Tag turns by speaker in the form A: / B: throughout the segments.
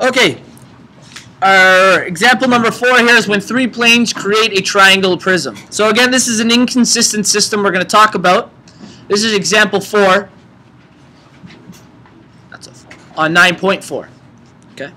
A: Okay. Our example number four here is when three planes create a triangle prism. So again, this is an inconsistent system we're going to talk about. This is example four. That's a four. On 9.4. Okay.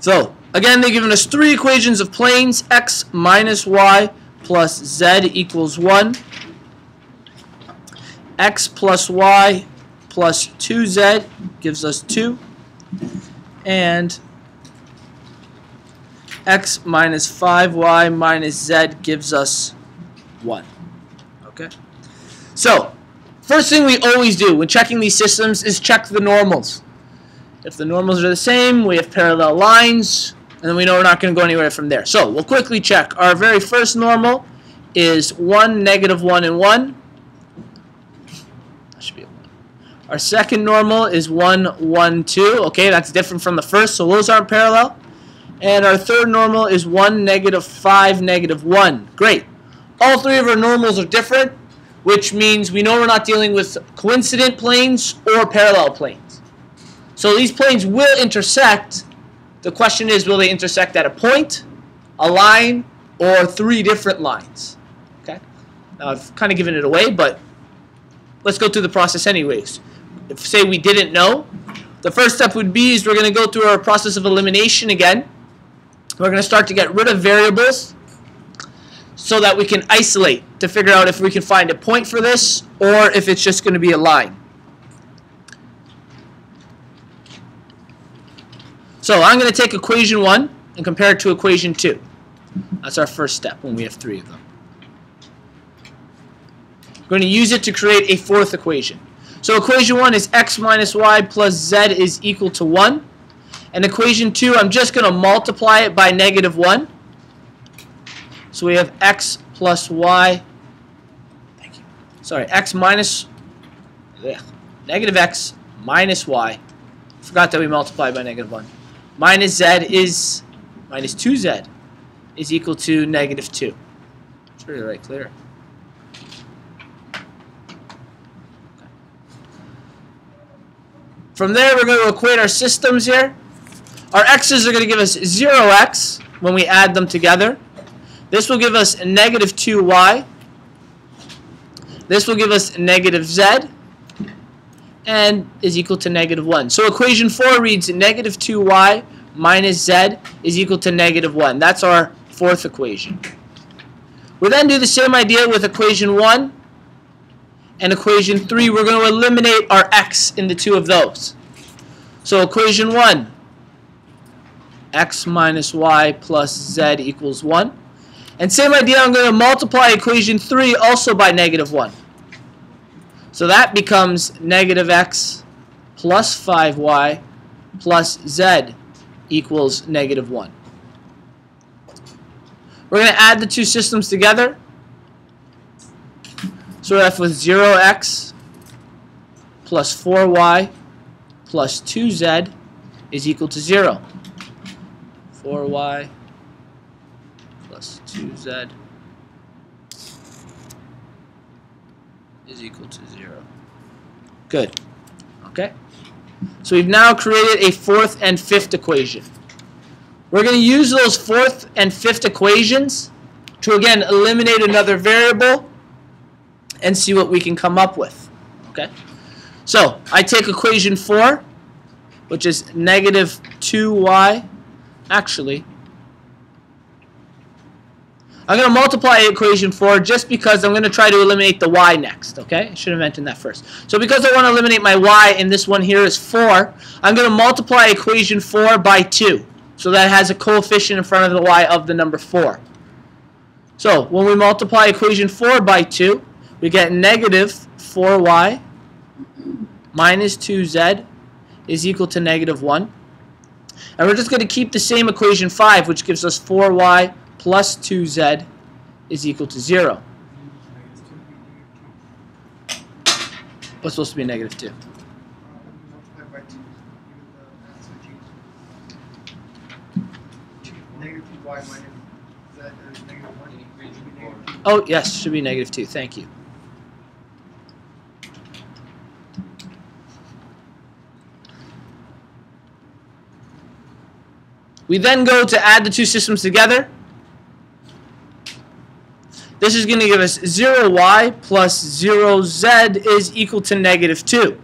A: So again, they've given us three equations of planes: x minus y plus z equals one. x plus y plus 2z gives us 2 and x minus 5y minus z gives us 1. Okay? So, first thing we always do when checking these systems is check the normals. If the normals are the same, we have parallel lines, and then we know we're not going to go anywhere from there. So, we'll quickly check. Our very first normal is 1, negative 1, and 1. That should be a 1. Our second normal is 1, 1, 2. Okay, that's different from the first, so those aren't parallel. And our third normal is 1, negative 5, negative 1. Great. All three of our normals are different, which means we know we're not dealing with coincident planes or parallel planes. So these planes will intersect. The question is, will they intersect at a point, a line, or three different lines? Okay. Now I've kind of given it away, but let's go through the process anyways. If say we didn't know, the first step would be is we're going to go through our process of elimination again. We're going to start to get rid of variables so that we can isolate to figure out if we can find a point for this or if it's just going to be a line. So I'm going to take equation 1 and compare it to equation 2. That's our first step when we have three of them. We're going to use it to create a fourth equation. So equation 1 is x minus y plus z is equal to 1. And equation 2, I'm just going to multiply it by negative 1. So we have x plus y, thank you, sorry, x minus, ugh, negative x minus y. Forgot that we multiplied by negative 1. Minus z is, minus 2z is equal to negative 2. It's really right clear. From there, we're going to equate our systems here. Our x's are going to give us 0x when we add them together. This will give us negative 2y. This will give us negative z and is equal to negative 1. So equation 4 reads negative 2y minus z is equal to negative 1. That's our fourth equation. We then do the same idea with equation 1 and equation 3. We're going to eliminate our x in the two of those. So equation 1, x minus y plus z equals 1. And same idea, I'm going to multiply equation 3 also by negative 1. So that becomes negative x plus 5y plus z equals negative 1. We're going to add the two systems together. So we're left with 0x plus 4y plus 2z is equal to 0. 4y plus 2z is equal to 0. Good. Okay? So we've now created a fourth and fifth equation. We're going to use those fourth and fifth equations to, again, eliminate another variable and see what we can come up with. Okay? So, I take equation 4, which is negative 2y. Actually, I'm going to multiply equation 4 just because I'm going to try to eliminate the y next, okay? I should have mentioned that first. So because I want to eliminate my y, and this one here is 4, I'm going to multiply equation 4 by 2. So that has a coefficient in front of the y of the number 4. So when we multiply equation 4 by 2, we get negative 4y minus 2z is equal to negative 1. And we're just going to keep the same equation 5, which gives us 4y plus 2z is equal to 0. What's supposed to be negative 2? Oh, yes, should be negative 2. Thank you. We then go to add the two systems together. This is going to give us 0y plus 0z is equal to negative 2.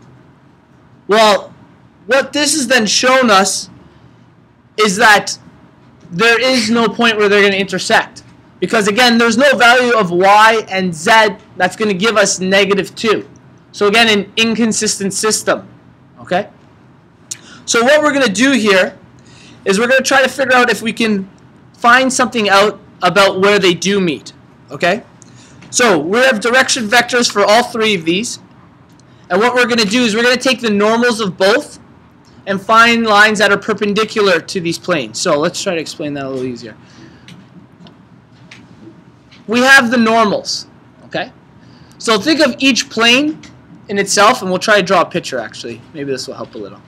A: Well, what this has then shown us is that there is no point where they're going to intersect. Because again, there's no value of y and z that's going to give us negative 2. So again, an inconsistent system. Okay? So what we're going to do here is we're going to try to figure out if we can find something out about where they do meet. Okay? So we have direction vectors for all three of these. And what we're going to do is we're going to take the normals of both and find lines that are perpendicular to these planes. So let's try to explain that a little easier. We have the normals, okay? So think of each plane in itself, and we'll try to draw a picture actually. Maybe this will help a little.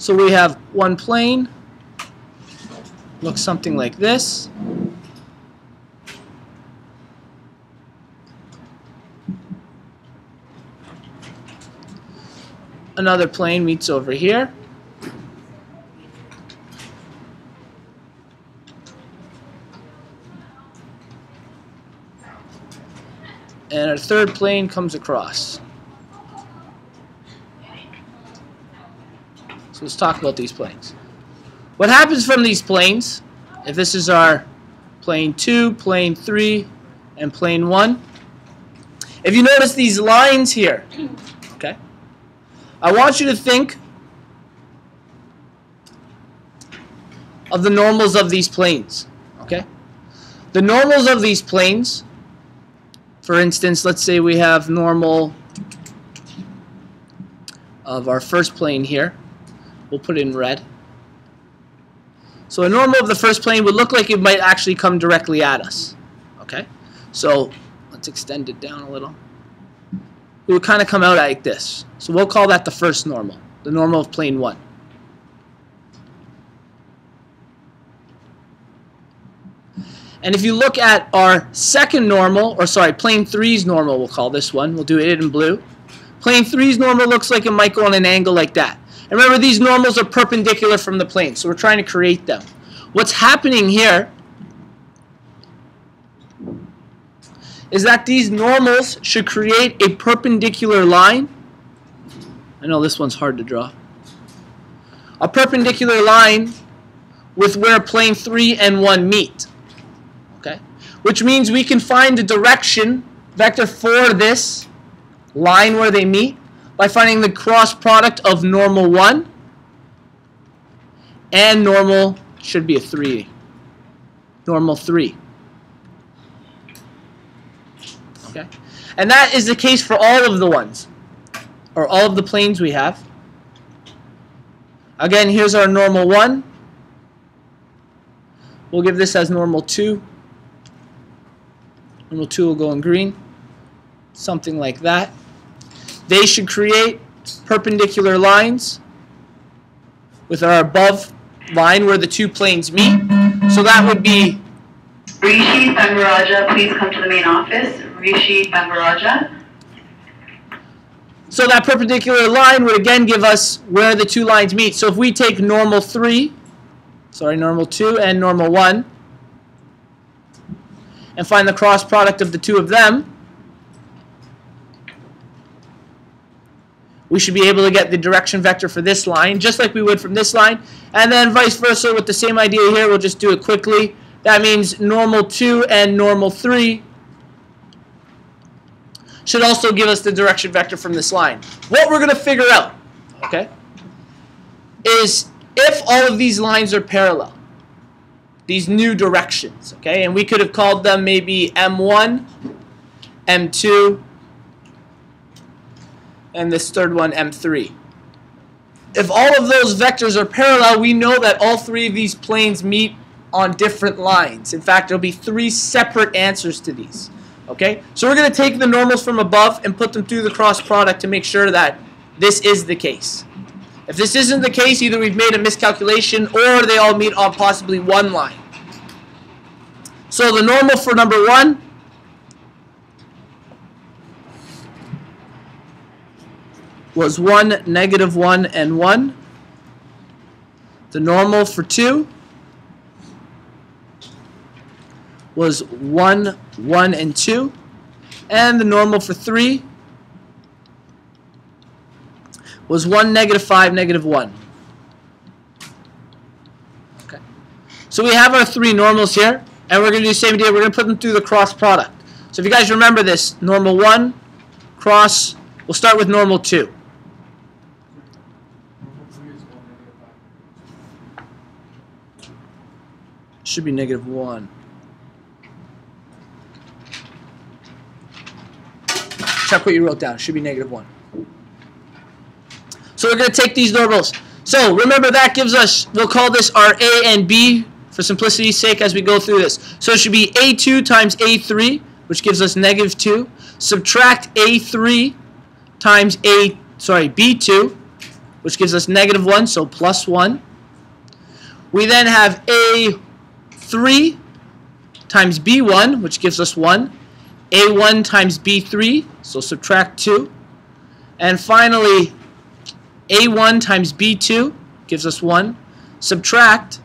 A: So we have one plane, looks something like this. Another plane meets over here. And our third plane comes across. So let's talk about these planes. What happens from these planes, if this is our plane 2, plane 3, and plane 1, if you notice these lines here, okay, I want you to think of the normals of these planes, okay? The normals of these planes, for instance, let's say we have normal of our first plane here, We'll put it in red. So a normal of the first plane would look like it might actually come directly at us. Okay? So let's extend it down a little. It would kind of come out like this. So we'll call that the first normal, the normal of plane 1. And if you look at our second normal, or sorry, plane 3's normal, we'll call this one. We'll do it in blue. Plane 3's normal looks like it might go on an angle like that. And remember, these normals are perpendicular from the plane, so we're trying to create them. What's happening here is that these normals should create a perpendicular line. I know this one's hard to draw. A perpendicular line with where plane 3 and 1 meet. Okay? Which means we can find the direction vector for this line where they meet by finding the cross product of normal 1 and normal should be a 3. Normal 3. Okay? And that is the case for all of the ones, or all of the planes we have. Again, here's our normal 1. We'll give this as normal 2. Normal 2 will go in green. Something like that. They should create perpendicular lines with our above line where the two planes meet. So that would be
B: Rishi Bangaraja, please come to the main office. Rishi Bangaraja.
A: So that perpendicular line would again give us where the two lines meet. So if we take normal 3, sorry, normal 2 and normal 1, and find the cross product of the two of them, we should be able to get the direction vector for this line, just like we would from this line. And then vice versa with the same idea here, we'll just do it quickly. That means normal 2 and normal 3 should also give us the direction vector from this line. What we're going to figure out, okay, is if all of these lines are parallel, these new directions, okay, and we could have called them maybe M1, M2, and this third one M3. If all of those vectors are parallel, we know that all three of these planes meet on different lines. In fact, there'll be three separate answers to these. Okay, so we're going to take the normals from above and put them through the cross product to make sure that this is the case. If this isn't the case, either we've made a miscalculation or they all meet on possibly one line. So the normal for number one was 1, negative 1, and 1. The normal for 2 was 1, 1, and 2. And the normal for 3 was 1, negative 5, negative 1. Okay. So we have our three normals here, and we're going to do the same idea. We're going to put them through the cross product. So if you guys remember this, normal 1, cross, we'll start with normal 2. Should be negative 1. Check what you wrote down. Should be negative 1. So we're going to take these normals. So remember that gives us, we'll call this our A and B for simplicity's sake as we go through this. So it should be A2 times A3, which gives us negative 2. Subtract A3 times A, sorry, B2, which gives us negative 1, so plus 1. We then have A3 times B1, which gives us 1. A1 times B3, so subtract 2. And finally, A1 times B2 gives us 1. Subtract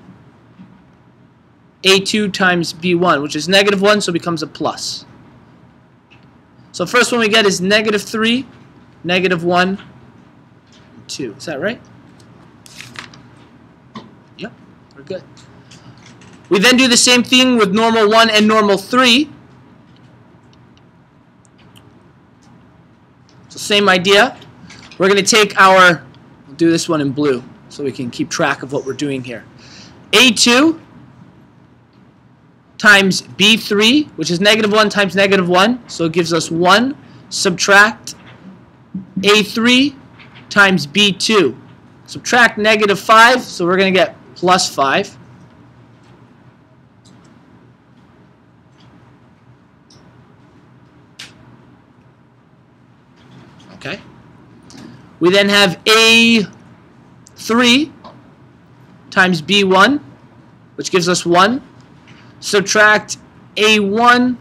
A: A2 times B1, which is negative 1, so becomes a plus. So first one we get is negative 3, negative 1, 2. Is that right? Yep, we're good. We then do the same thing with normal 1 and normal 3. So same idea. We're going to take our, do this one in blue so we can keep track of what we're doing here. A2 times B3, which is negative 1 times negative 1, so it gives us 1. Subtract A3 times B2. Subtract negative 5, so we're going to get plus 5. Okay. We then have A3 times B1, which gives us 1. Subtract A1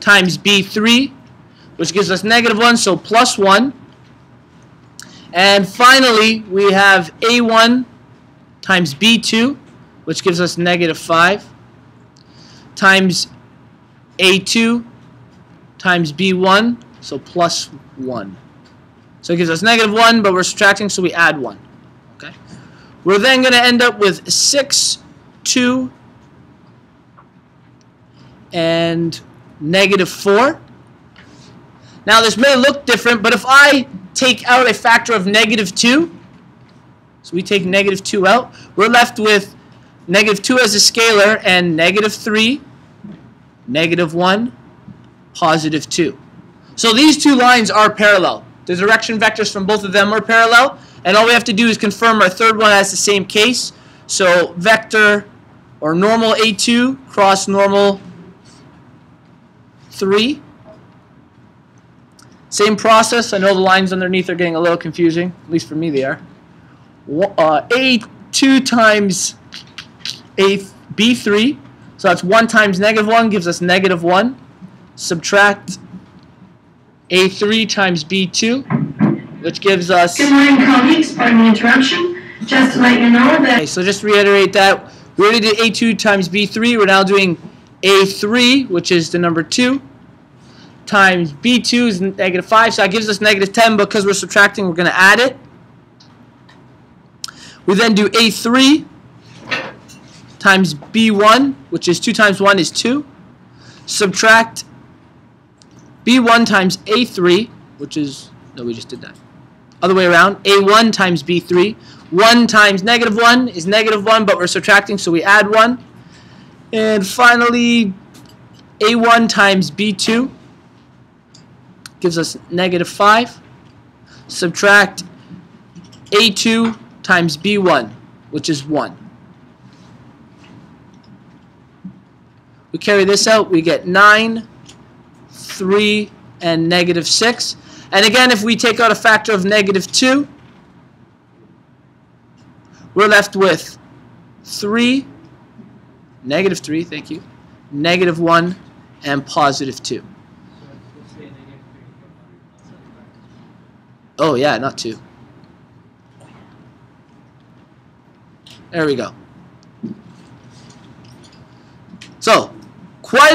A: times B3, which gives us negative 1, so plus 1. And finally, we have A1 times B2, which gives us negative 5, times A2 times B1, so plus 1. So it gives us negative 1, but we're subtracting, so we add 1. Okay. We're then going to end up with 6, 2, and negative 4. Now this may look different, but if I take out a factor of negative 2, so we take negative 2 out, we're left with negative 2 as a scalar and negative 3, negative 1, positive 2. So these two lines are parallel. The direction vectors from both of them are parallel, and all we have to do is confirm our third one has the same case. So vector or normal A2 cross normal 3. Same process. I know the lines underneath are getting a little confusing. At least for me they are. Uh, A2 times A B3. So that's 1 times negative 1 gives us negative 1. Subtract A3 times B2, which gives us...
C: Good morning, colleagues. Pardon the interruption. Just to let you know that...
A: Okay, so just to reiterate that. We already did A2 times B3. We're now doing A3, which is the number 2, times B2 is negative 5. So that gives us negative 10. Because we're subtracting, we're going to add it. We then do A3 times B1, which is 2 times 1 is 2. Subtract B1 times A3, which is, no, we just did that. Other way around, A1 times B3. 1 times negative 1 is negative 1, but we're subtracting, so we add 1. And finally, A1 times B2 gives us negative 5. Subtract A2 times B1, which is 1. We carry this out, we get 9, 3, and negative 6. And again, if we take out a factor of negative 2, we're left with 3, negative 3, thank you, negative 1, and positive 2. Oh, yeah, not 2. There we go. So,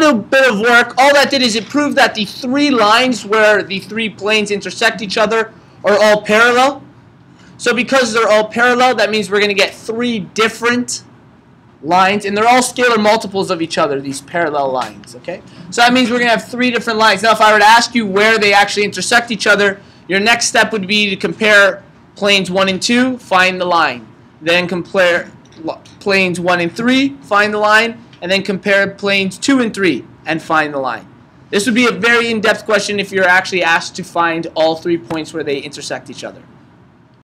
A: a bit of work. All that did is it proved that the three lines where the three planes intersect each other are all parallel. So because they're all parallel, that means we're going to get three different lines, and they're all scalar multiples of each other, these parallel lines, okay? So that means we're going to have three different lines. Now, if I were to ask you where they actually intersect each other, your next step would be to compare planes 1 and 2, find the line. Then compare planes 1 and 3, find the line, and then compare planes 2 and 3 and find the line. This would be a very in-depth question if you're actually asked to find all three points where they intersect each other.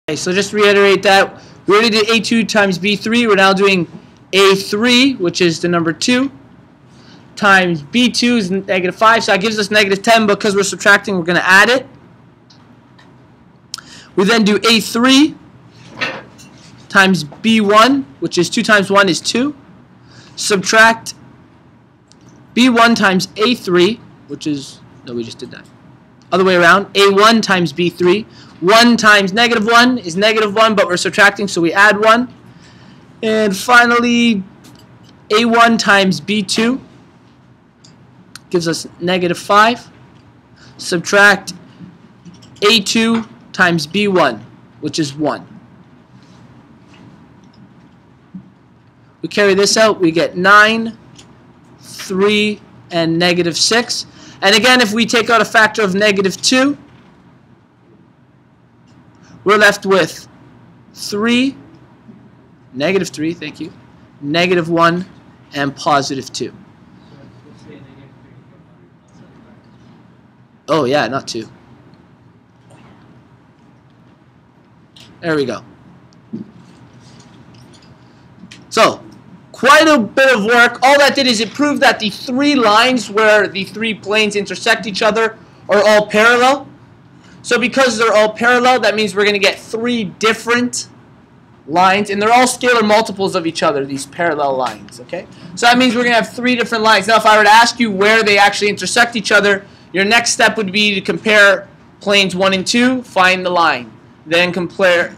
A: Okay, so just reiterate that, we already did A2 times B3. We're now doing A3, which is the number 2, times B2 is negative 5. So that gives us negative 10. Because we're subtracting, we're going to add it. We then do A3 times B1, which is 2 times 1 is 2 subtract b1 times a3, which is, no, we just did that. Other way around, a1 times b3. 1 times negative 1 is negative 1, but we're subtracting, so we add 1. And finally, a1 times b2 gives us negative 5. Subtract a2 times b1, which is 1. We carry this out, we get 9, 3, and negative 6. And again, if we take out a factor of negative 2, we're left with 3, negative 3, thank you, negative 1, and positive 2. Oh, yeah, not 2. There we go. So, quite a bit of work. All that did is it proved that the three lines where the three planes intersect each other are all parallel. So because they're all parallel, that means we're going to get three different lines, and they're all scalar multiples of each other, these parallel lines, okay? So that means we're going to have three different lines. Now, if I were to ask you where they actually intersect each other, your next step would be to compare planes 1 and 2, find the line. Then compare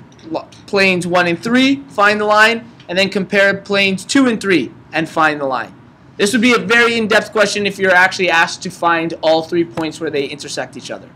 A: planes 1 and 3, find the line and then compare planes 2 and 3 and find the line. This would be a very in-depth question if you're actually asked to find all three points where they intersect each other.